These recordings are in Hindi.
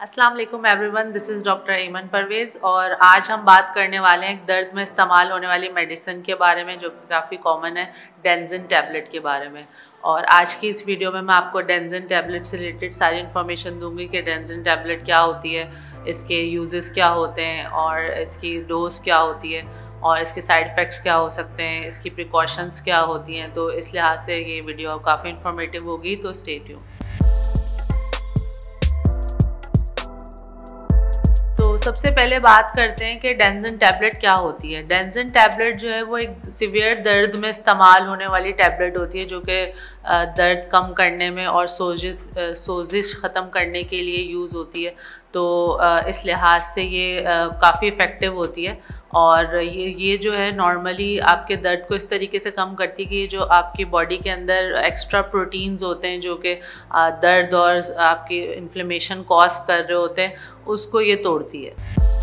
अस्सलाम वालेकुम एवरीवन दिस इज़ डॉक्टर ईमन परवेज़ और आज हम बात करने वाले हैं दर्द में इस्तेमाल होने वाली मेडिसिन के बारे में, जो काफ़ी कॉमन है डेंजिन टैबलेट के बारे में। और आज की इस वीडियो में मैं आपको डेंजिन टैबलेट से रिलेटेड सारी इन्फॉर्मेशन दूँगी कि डेंजिन टैबलेट क्या होती है, इसके यूजेस क्या होते हैं और इसकी डोज क्या होती है और इसके साइड इफ़ेक्ट्स क्या हो सकते हैं, इसकी प्रिकॉशंस क्या होती हैं। तो इस लिहाज से ये वीडियो काफ़ी इन्फॉर्मेटिव होगी तो स्टे ट्यून सबसे पहले बात करते हैं कि डेंजन टैबलेट क्या होती है। डेंजन टैबलेट जो है वो एक सीवियर दर्द में इस्तेमाल होने वाली टैबलेट होती है जो कि दर्द कम करने में और सोजिश सोजिश ख़त्म करने के लिए यूज़ होती है। तो इस लिहाज से ये काफ़ी इफ़ेक्टिव होती है। और ये ये जो है नॉर्मली आपके दर्द को इस तरीके से कम करती है कि जो आपकी बॉडी के अंदर एक्स्ट्रा प्रोटीन्स होते हैं, जो कि दर्द और आपकी इन्फ्लेमेशन कॉज कर रहे होते हैं, उसको ये तोड़ती है।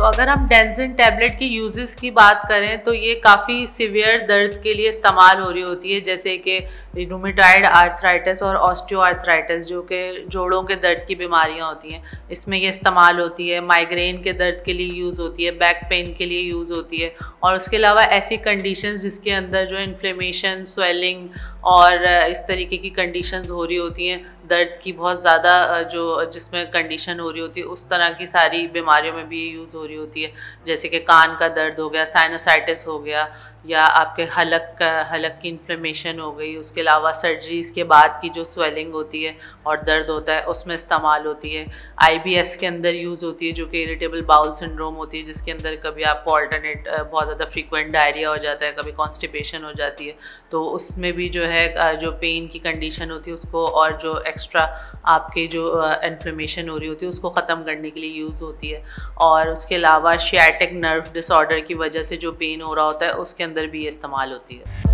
तो अगर हम डेंजिन टैबलेट की यूजेस की बात करें तो ये काफ़ी सिवियर दर्द के लिए इस्तेमाल हो रही होती है, जैसे कि रूमेटाइड आर्थराइटिस और ऑस्टियो आर्थराइटिस जो कि जोड़ों के दर्द की बीमारियाँ होती हैं। इसमें ये इस्तेमाल होती है माइग्रेन के दर्द के लिए यूज़ होती है बैक पेन के लिए यूज़ होती है। और उसके अलावा ऐसी कंडीशन जिसके अंदर जो इन्फ्लेमेशन स्वेलिंग और इस तरीके की कंडीशंस हो रही होती हैं दर्द की बहुत ज़्यादा जो, जिसमें कंडीशन हो रही होती है, उस तरह की सारी बीमारियों में भी यूज़ हो रही होती है। जैसे कि कान का दर्द हो गया साइनोसाइटिस हो गया या आपके हलक का, हलक की इन्फ्लेमेशन हो गई, उसके अलावा सर्जरीज़ के बाद की जो स्वेलिंग होती है और दर्द होता है, उसमें इस्तेमाल होती है। आईबीएस के अंदर यूज़ होती है, जो कि इरिटेबल बाउल सिंड्रोम होती है, जिसके अंदर कभी आपको ऑल्टरनेट बहुत ज़्यादा फ्रीक्वेंट डायरिया हो जाता है, कभी कॉन्स्टिपेशन हो जाती है तो उसमें भी जो है जो पेन की कंडीशन होती है, उसको और जो एक्स्ट्रा आपके जो इन्फ्लेमेशन हो रही होती है, उसको ख़त्म करने के लिए यूज़ होती है। और उसके अलावा शियाटिक नर्व डिसऑर्डर की वजह से जो पेन हो रहा होता है, उसके अंदर भी इस्तेमाल होती है।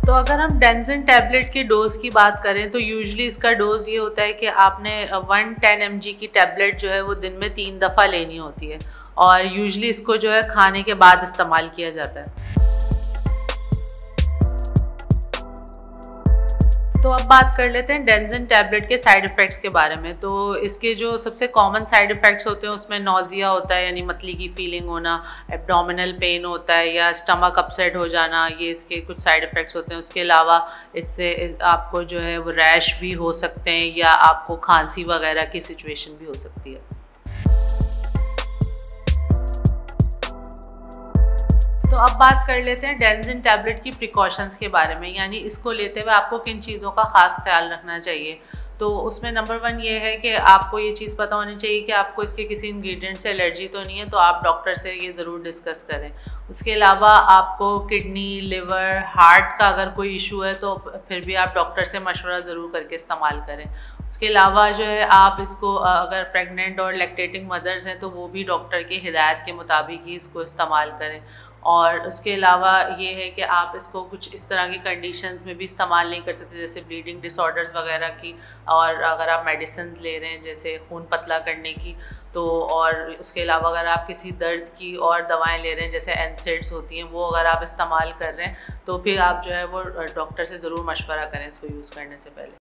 तो अगर हम डेंजन टैबलेट की डोज की बात करें तो यूजली इसका डोज ये होता है कि आपने वन टेन एम की टैबलेट जो है वो दिन में तीन दफ़ा लेनी होती है और यूजली इसको जो है खाने के बाद इस्तेमाल किया जाता है। तो अब बात कर लेते हैं डेंजन टैबलेट के साइड इफ़ेक्ट्स के बारे में। तो इसके जो सबसे कॉमन साइड इफ़ेक्ट्स होते हैं, उसमें नोज़िया होता है, यानी मतली की फीलिंग होना, एब्डोमिनल पेन होता है, या स्टमक अपसेट हो जाना, ये इसके कुछ साइड इफ़ेक्ट्स होते हैं। उसके अलावा इससे आपको जो है वो रैश भी हो सकते हैं, या आपको खांसी वगैरह की सिचुएशन भी हो सकती है। तो अब बात कर लेते हैं डेंजिन टैबलेट की प्रिकॉशंस के बारे में, यानी इसको लेते हुए आपको किन चीज़ों का ख़ास ख्याल रखना चाहिए। तो उसमें नंबर वन ये है कि आपको ये चीज़ पता होनी चाहिए कि आपको इसके किसी इंग्रेडिएंट से एलर्जी तो नहीं है तो आप डॉक्टर से ये ज़रूर डिस्कस करें। उसके अलावा आपको किडनी लिवर हार्ट का अगर कोई इशू है तो फिर भी आप डॉक्टर से मशवरा ज़रूर करके इस्तेमाल करें। उसके अलावा जो है, आप इसको अगर प्रेग्नेंट और लैक्टेटिंग मदर्स हैं तो वो भी डॉक्टर की हिदायत के मुताबिक ही इसको इस्तेमाल करें। और उसके अलावा ये है कि आप इसको कुछ इस तरह की कंडीशंस में भी इस्तेमाल नहीं कर सकते, जैसे ब्लीडिंग डिसऑर्डर्स वगैरह की और अगर आप मेडिसिन ले रहे हैं, जैसे खून पतला करने की तो और उसके अलावा अगर आप किसी दर्द की और दवाएँ ले रहे हैं, जैसे एनसेड्स होती हैं, वो अगर आप इस्तेमाल कर रहे हैं तो फिर आप जो है वो डॉक्टर से ज़रूर मशवरा करें इसको यूज़ करने से पहले।